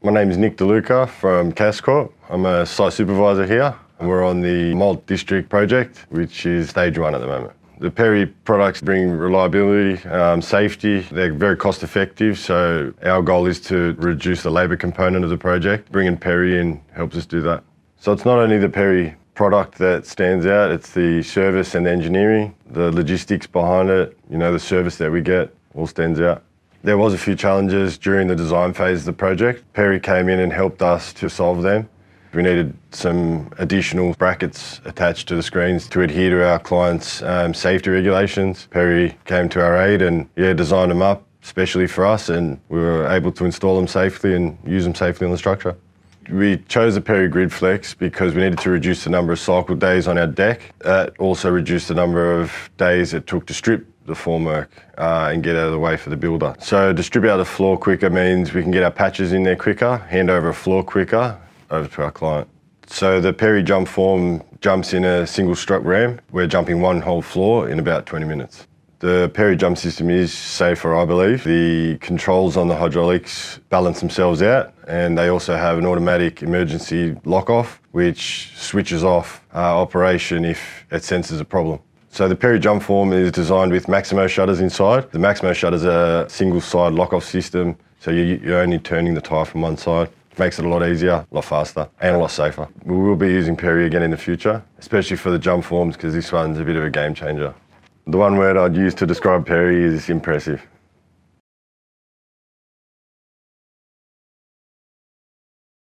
My name is Nick DeLuca from Cascorp. I'm a site supervisor here. We're on the Malt District project, which is stage one at the moment. The PERI products bring reliability, um, safety. They're very cost effective, so our goal is to reduce the labour component of the project. Bringing PERI in helps us do that. So it's not only the PERI product that stands out, it's the service and engineering, the logistics behind it, you know, the service that we get all stands out. There was a few challenges during the design phase of the project. PERI came in and helped us to solve them. We needed some additional brackets attached to the screens to adhere to our clients' um, safety regulations. PERI came to our aid and yeah, designed them up especially for us, and we were able to install them safely and use them safely on the structure. We chose the PERI Grid Flex because we needed to reduce the number of cycle days on our deck. That also reduced the number of days it took to strip the formwork uh, and get out of the way for the builder. So distribute out the floor quicker means we can get our patches in there quicker, hand over a floor quicker over to our client. So the PERI jump form jumps in a single stroke ram. We're jumping one whole floor in about 20 minutes. The PERI jump system is safer, I believe. The controls on the hydraulics balance themselves out, and they also have an automatic emergency lock off, which switches off uh, operation if it senses a problem. So the PERI jump form is designed with Maximo shutters inside. The Maximo shutters are a single side lock off system, so you're only turning the tyre from one side. Makes it a lot easier, a lot faster, and a lot safer. We will be using PERI again in the future, especially for the jump forms, because this one's a bit of a game changer. The one word I'd use to describe PERI is impressive.